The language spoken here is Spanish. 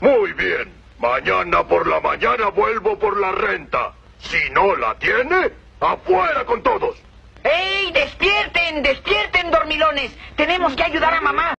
Muy bien. Mañana por la mañana vuelvo por la renta. Si no la tiene, afuera con todos. ¡Ey! ¡Despierten! ¡Despierten, dormilones! Tenemos que ayudar a mamá.